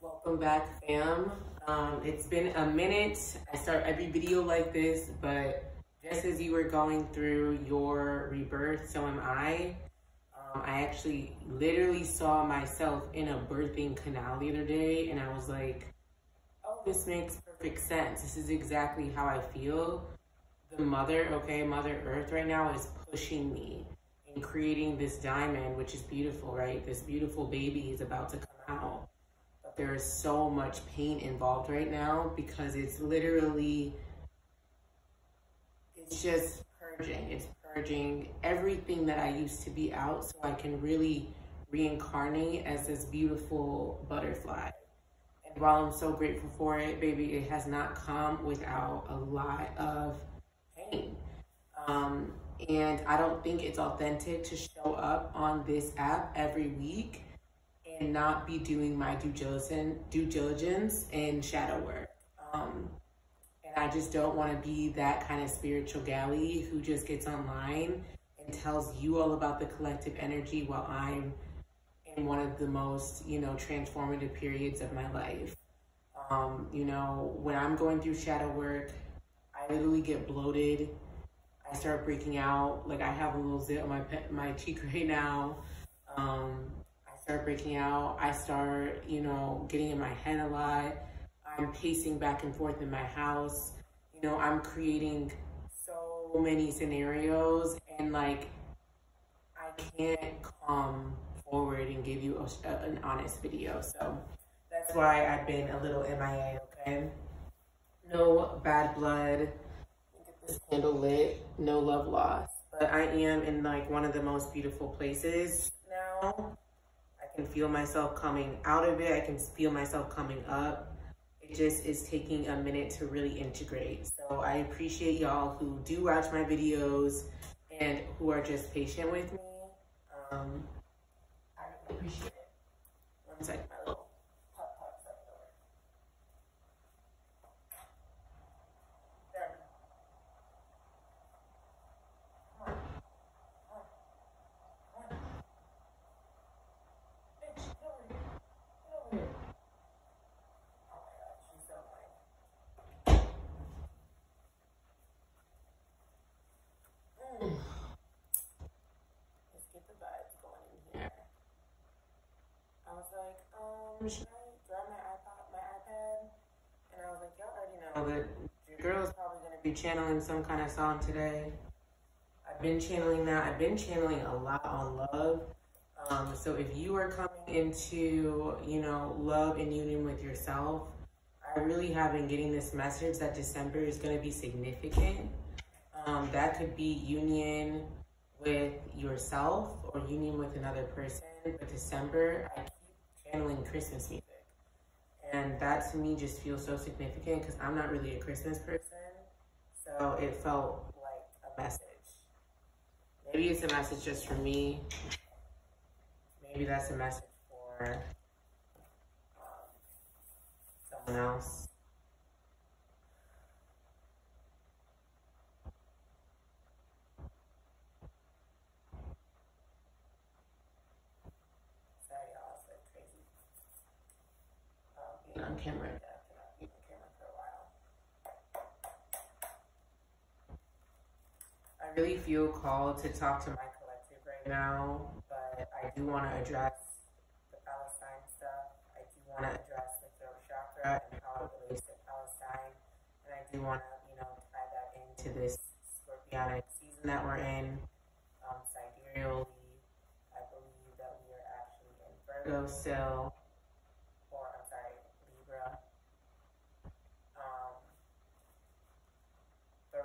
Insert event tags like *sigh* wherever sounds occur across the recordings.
Welcome back, fam. Um, it's been a minute. I start every video like this, but just as you were going through your rebirth, so am I. Um, I actually literally saw myself in a birthing canal the other day, and I was like, oh, this makes perfect sense. This is exactly how I feel. The mother, okay, Mother Earth right now is pushing me and creating this diamond, which is beautiful, right? This beautiful baby is about to come out. But there is so much pain involved right now because it's literally, it's just purging. It's purging everything that I used to be out so I can really reincarnate as this beautiful butterfly. And while I'm so grateful for it, baby, it has not come without a lot of pain. Um, and I don't think it's authentic to show up on this app every week and not be doing my due diligence, due diligence and shadow work. Um, and I just don't want to be that kind of spiritual galley who just gets online and tells you all about the collective energy while I'm in one of the most, you know, transformative periods of my life. Um, you know, when I'm going through shadow work, I literally get bloated I start breaking out. Like I have a little zit on my my cheek *laughs* right now. Um, I start breaking out. I start, you know, getting in my head a lot. I'm pacing back and forth in my house. You know, I'm creating so many scenarios and like I can't come forward and give you a, a, an honest video. So that's why I've been a little MIA, okay? No bad blood this candle lit, no love lost. But I am in like one of the most beautiful places now. I can feel myself coming out of it. I can feel myself coming up. It just is taking a minute to really integrate. So I appreciate y'all who do watch my videos and who are just patient with me. Um, I appreciate it. One second, I was like, y'all already know that your girl is probably going to be channeling some kind of song today. I've been channeling that. I've been channeling a lot on love. Um, so if you are coming into, you know, love and union with yourself, I really have been getting this message that December is going to be significant. Um, that could be union with yourself or union with another person. But December, I channeling Christmas music. And that to me just feels so significant because I'm not really a Christmas person. So it felt like a message. Maybe it's a message just for me. Maybe that's a message for um, someone else. on camera. I really feel called to talk to my collective right now, but I do want to address the Palestine stuff. I do want to address the throat chakra and how it relates to Palestine, and I do want to, you know, tie that into this scorpionic season that we're in. Um, sidereally, I believe that we are actually in Virgo still.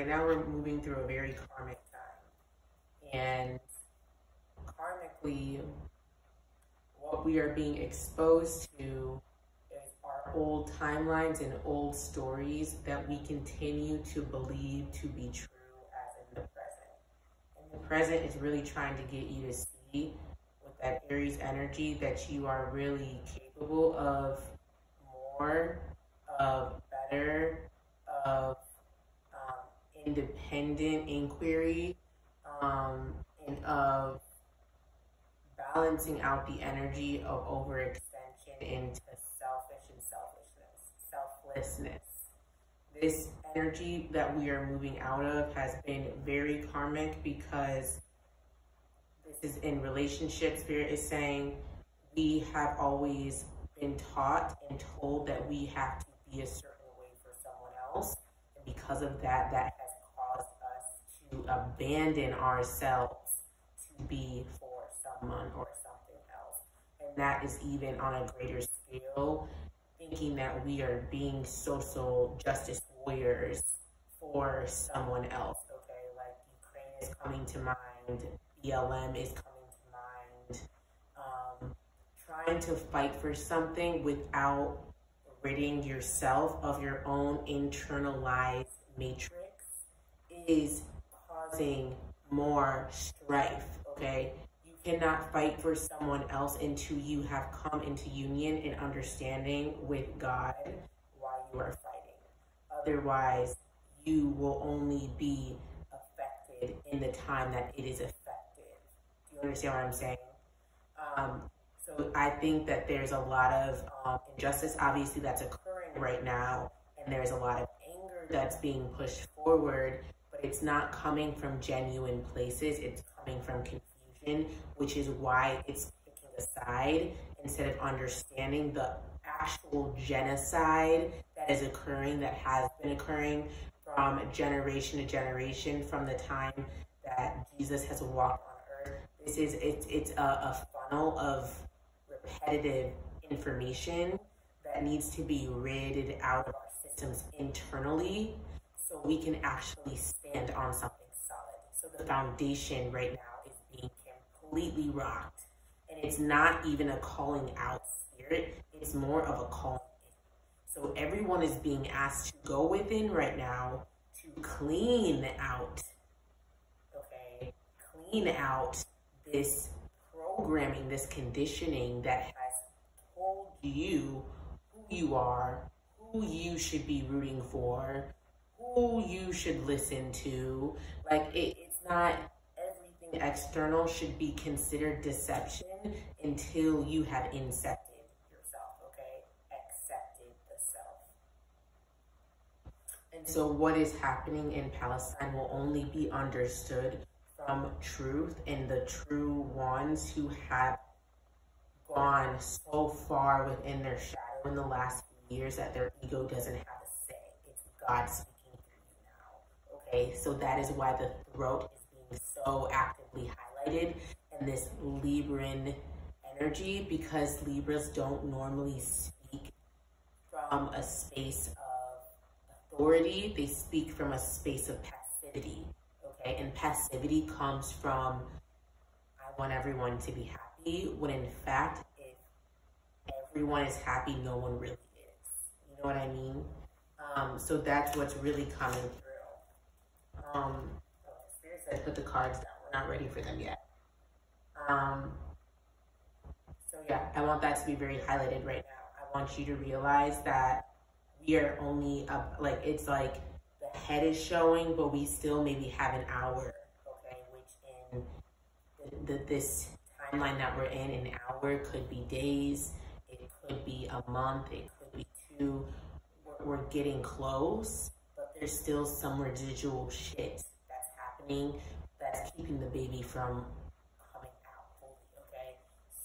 Right now we're moving through a very karmic time. And karmically, what we are being exposed to is our old timelines and old stories that we continue to believe to be true as in the present. And the present is really trying to get you to see with that Aries energy that you are really capable of more, of better, of independent inquiry um, and of balancing out the energy of overextension into selfish and selfishness, selflessness. This energy that we are moving out of has been very karmic because this is in relationship. Spirit is saying we have always been taught and told that we have to be a certain way for someone else. And because of that, that has to abandon ourselves to be for someone or something else. And that is even on a greater scale, thinking that we are being social justice warriors for someone else. Okay, like Ukraine is coming to mind, BLM is coming to mind. Um, trying to fight for something without ridding yourself of your own internalized matrix is causing more strife, okay? You cannot fight for someone else until you have come into union and understanding with God while you are fighting. Otherwise, you will only be affected in the time that it is affected. Do you understand what I'm saying? Um, so I think that there's a lot of um, injustice, obviously, that's occurring right now, and there's a lot of anger that's being pushed forward, it's not coming from genuine places. It's coming from confusion, which is why it's picking a side instead of understanding the actual genocide that is occurring, that has been occurring from generation to generation from the time that Jesus has walked on earth. This is, it's, it's a, a funnel of repetitive information that needs to be ridded out of our systems internally so we can actually stand on something solid. So the foundation right now is being completely rocked. And it's not even a calling out spirit, it's more of a calling in. So everyone is being asked to go within right now to clean out, okay, clean out this programming, this conditioning that has told you who you are, who you should be rooting for, who you should listen to. Like, it, it's not everything external should be considered deception until you have incepted yourself, okay? Accepted the self. And so, what is happening in Palestine will only be understood from truth and the true ones who have gone so far within their shadow in the last few years that their ego doesn't have a say. It's God speaking. Okay, so that is why the throat is being so actively highlighted and this Libran energy because Libras don't normally speak from a space of authority, they speak from a space of passivity okay? And passivity comes from, I want everyone to be happy, when in fact, if everyone is happy, no one really is. You know what I mean? Um, so that's what's really coming through. Um, said put the cards down. We're not ready for them yet. Um, so yeah, I want that to be very highlighted right now. I want you to realize that we are only up, like, it's like the head is showing, but we still maybe have an hour, okay, which in the, the, this timeline that we're in, an hour could be days, it could be a month, it could be two. We're, we're getting close, there's still some residual shit that's happening that's keeping the baby from coming out fully, okay?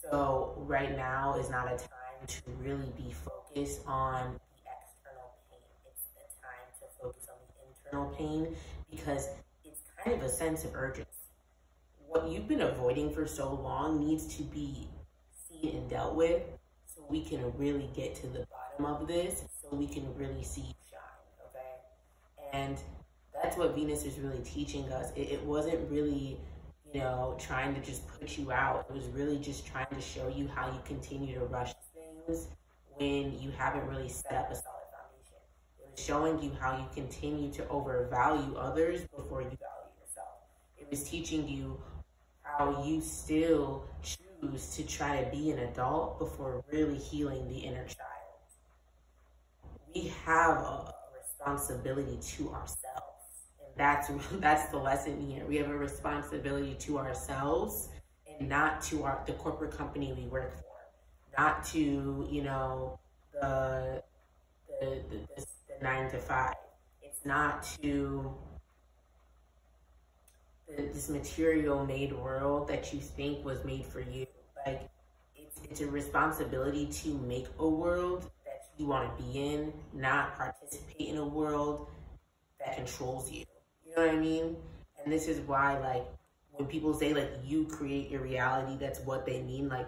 So right now is not a time to really be focused on the external pain. It's a time to focus on the internal pain because it's kind of a sense of urgency. What you've been avoiding for so long needs to be seen and dealt with so we can really get to the bottom of this so we can really see? And that's what Venus is really teaching us. It, it wasn't really, you know, trying to just put you out. It was really just trying to show you how you continue to rush things when you haven't really set up a solid foundation. It was showing you how you continue to overvalue others before you value yourself. It was teaching you how you still choose to try to be an adult before really healing the inner child. We have a responsibility to ourselves. And that's *laughs* that's the lesson here. We have a responsibility to ourselves and not to our the corporate company we work for, not to you know the the, the, the, nine to five. It's not to this material made world that you think was made for you. Like it's it's a responsibility to make a world you want to be in, not participate in a world that controls you. You know what I mean? And this is why like when people say like you create your reality, that's what they mean. Like,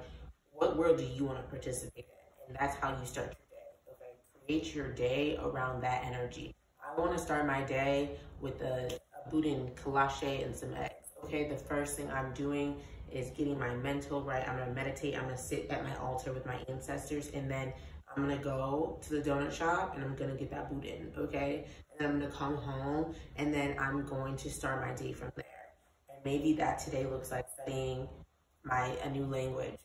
what world do you want to participate in? And that's how you start your day. Okay, create your day around that energy. I want to start my day with a, a boudin kolache and some eggs. Okay, the first thing I'm doing is getting my mental right. I'm gonna meditate. I'm gonna sit at my altar with my ancestors, and then I'm gonna go to the donut shop and I'm gonna get that boudin. Okay, and I'm gonna come home, and then I'm going to start my day from there. And maybe that today looks like studying my a new language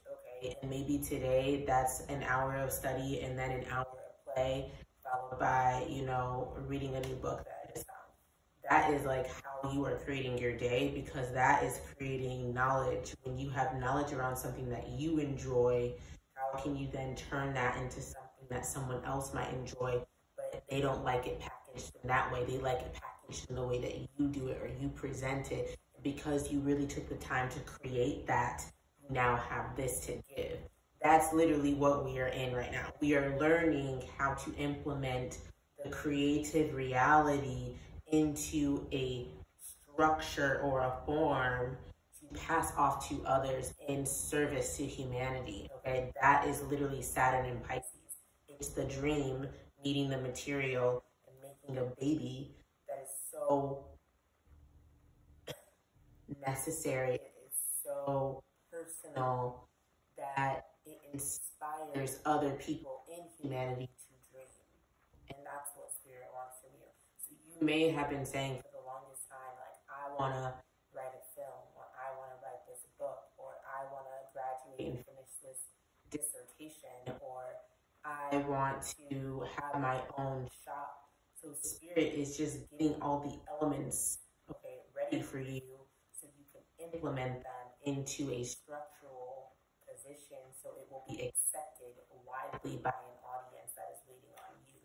okay? And maybe today that's an hour of study and then an hour of play followed by you know reading a new book that i just found. That is like how you are creating your day because that is creating knowledge. When you have knowledge around something that you enjoy how can you then turn that into something that someone else might enjoy but they don't like it packaged in that way they like it packaged in the way that you do it or you present it because you really took the time to create that, you now have this to give. That's literally what we are in right now. We are learning how to implement the creative reality into a structure or a form to pass off to others in service to humanity. Okay, that is literally Saturn and Pisces. It's the dream meeting the material and making a baby that is so necessary. It is so personal that it inspires other people in humanity to dream. And that's what spirit wants from you. So you may have been saying for the longest time, like, I want to write a film, or I want to write this book, or I want to graduate and finish this dissertation, or I want to have my own shop. So spirit is just getting all the elements okay ready for you so you can implement them into a structural position so it will be accepted widely by an audience that is waiting on you.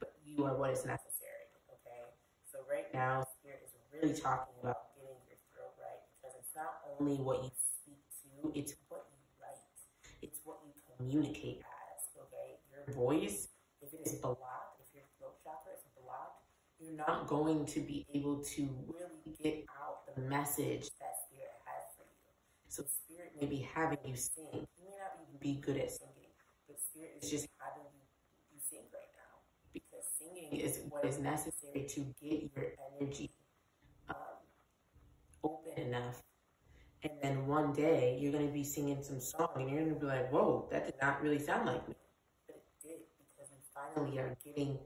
But you are what is necessary, okay? So right now, Spirit is really talking about getting your throat right because it's not only what you speak to, it's what you write. It's what you communicate voice, if it is blocked, if your throat chakra is blocked, you're not going to be able to really get out the message that Spirit has for you. So Spirit may be having you sing. You may not even be good at singing, but Spirit is just having you, sing right now because singing is what is necessary to get your energy um, open enough. And then one day you're going to be singing some song and you're going to be like, whoa, that did not really sound like me. But it did because you finally are getting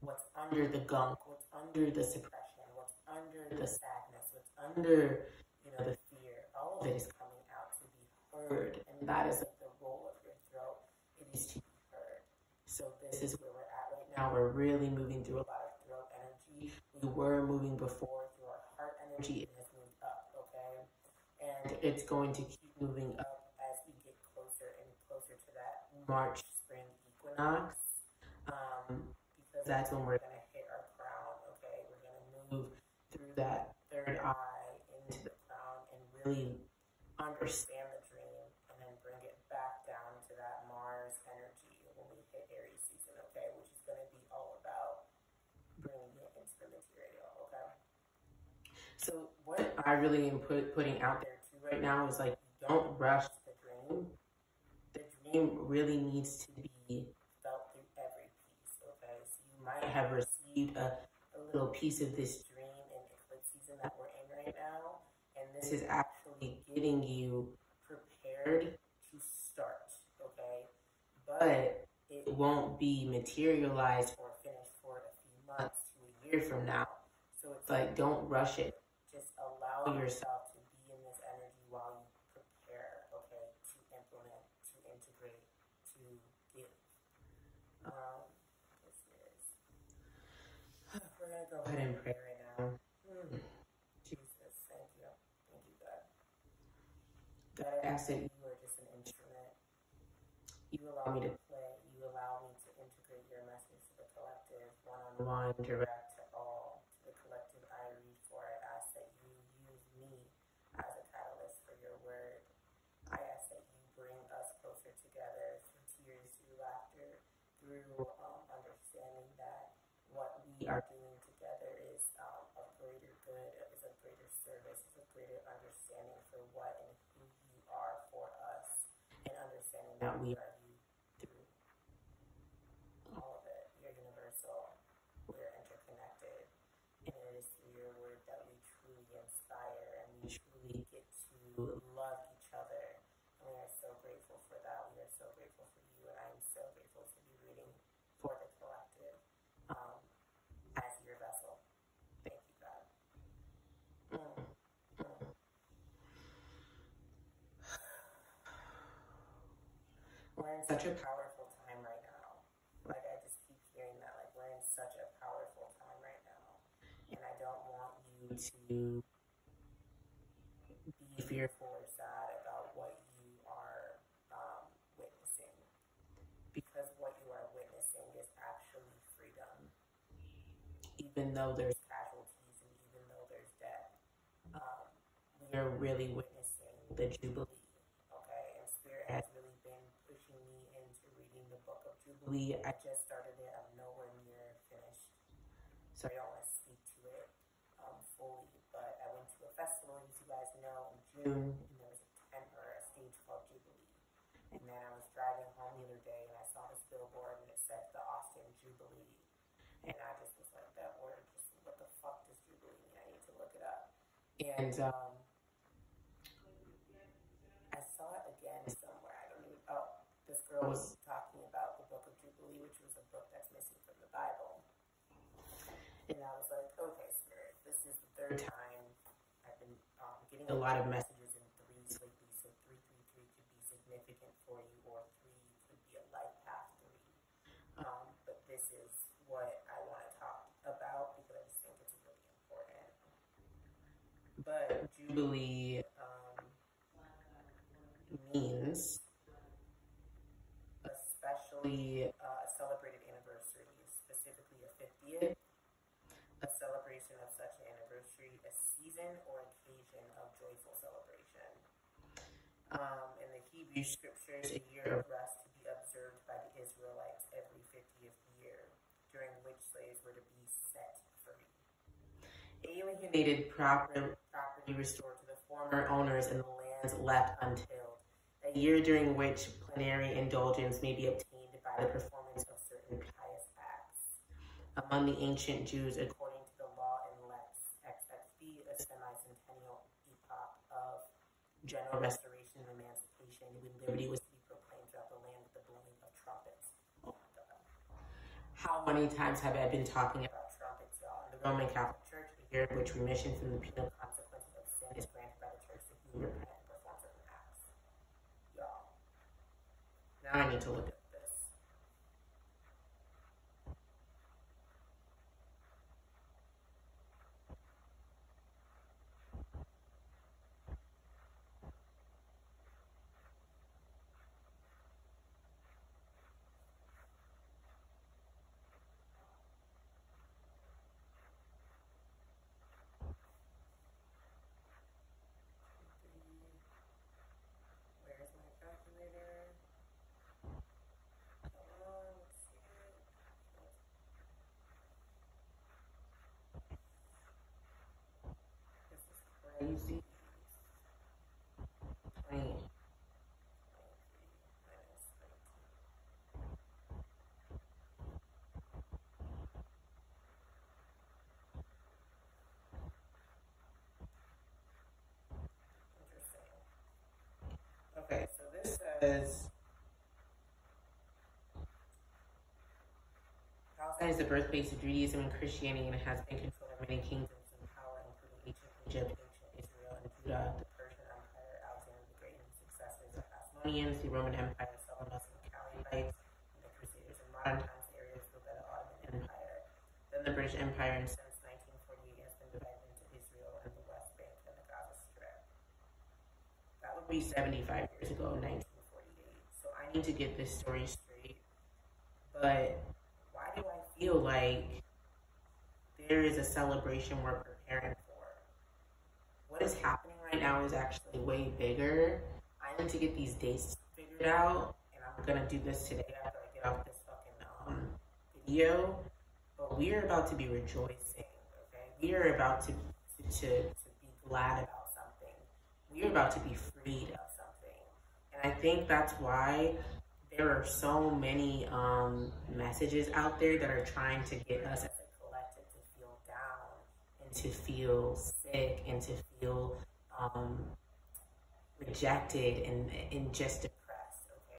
what's under the gunk, what's under the suppression, what's under the sadness, what's under, you know, the fear. All of it is coming out to be heard. And that is like the role of your throat. It is to be heard. So this is where we're at right now. We're really moving through a lot of throat energy. We were moving before through our heart energy. It has moved up, okay? And it's going to keep moving up as we get closer and closer to that March spring equinox. That's when we're going to hit our crown, okay? We're going to move through that third eye into the crown and really understand the dream and then bring it back down to that Mars energy when we hit Aries season, okay? Which is going to be all about bringing it into the material, okay? So what I really am put, putting out there too right now is like, don't rush the dream. The dream really needs to be might have received a, a little piece of this dream and eclipse season that we're in right now. And this is actually getting you prepared to start, okay? But it won't be materialized or finished for a few months to a year from now. So it's like, don't rush it. Just allow yourself ahead and pray right now. Mm. Jesus, thank you. Thank you, God. ask that you are just an instrument. You allow me to play. You allow me to integrate your message to the collective, one on one, direct to all, to the collective I read for. I ask that you use me as a catalyst for your word. I ask that you bring us closer together through tears, through laughter, through um, understanding that what we are doing together is um, of greater good, is of greater service, is of greater understanding for what and who you are for us, and understanding that we are you through all of it. You're universal. We're interconnected. And it is through your word that we truly inspire and we truly get to love each other. And we are so grateful for that. We are so grateful for you. And I am so grateful to be reading for the collective um, as your vessel. Thank you, God. Mm, mm. We're in such a powerful time right now. Like I just keep hearing that. Like we're in such a powerful time right now, and I don't want you to be fearful or sad about what you are um, witnessing, because what you are witnessing is actually freedom. Even though there's casualties and even though there's death, um, we are really witnessing the jubilee. Okay, and Spirit has really been pushing me into reading the Jubilee. I just started it. I'm nowhere near finished, so I don't want to speak to it um, fully. But I went to a festival, as you guys know, in June, and there was a tent or a stage called Jubilee. And then I was driving home the other day, and I saw this billboard, and it said the Austin Jubilee. And I just was like, that word, just what the fuck does Jubilee mean? I need to look it up. And um, I saw it again somewhere. I don't even. Oh, this girl was talking about the Book of Jubilee, which was a book that's missing from the Bible. And I was like, okay, Spirit, this is the third time I've been um, getting a lot of messages in threes lately. So three, three, three could be significant for you, or three could be a life path three. Um, but this is what I want to talk about because I just think it's really important. But Jubilee um, means especially uh, a celebrated anniversary, specifically a 50th, a celebration of such an a season or occasion of joyful celebration. Um, in the Hebrew scriptures, a year of rest to be observed by the Israelites every 50th year, during which slaves were to be set free. Alienated proper, property restored to the former owners and the lands left untilled. A year during which plenary indulgence may be obtained by the performance of certain pious acts. Among the ancient Jews, according to the law in Lex XXB, a semi-centennial epoch of general restoration and emancipation, when liberty was to be proclaimed throughout the land with the blowing of trumpets. How many times have I been talking about trumpets, y'all? In the Roman Catholic Church, a year which remission from the penal consequences of sin is granted by the church to whom repent and perform certain acts. Y'all. Now I need to look at this. Where's my calculator? Come on, let's see it. This is crazy. 20. 23 minus 19. Interesting. Okay, so this says Palestine is the birthplace of Judaism and Christianity and it has been controlled by many kingdoms and power, including ancient Egypt, the Persian Empire, Alexander the Great, and his successors, the Hasmoneans, the Roman Empire, the Seleucids, and the Crusaders. In modern times, the area by the Ottoman Empire. Then the British Empire, and since 1948, has been divided into Israel and the West Bank and the Gaza Strip. That would be 75 years ago, 1948. So I need to get this story straight. But why do I feel like there is a celebration we're preparing for? What is happening right now is actually way bigger. I need to get these dates figured out, and I'm gonna do this today after I get off this fucking um, video. But we are about to be rejoicing, okay? We are about to, to, to, to be glad about something. We are about to be freed of something. And I think that's why there are so many um, messages out there that are trying to get us as a collective to feel down and to feel sick and to feel um, rejected and, and just